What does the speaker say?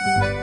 Bye.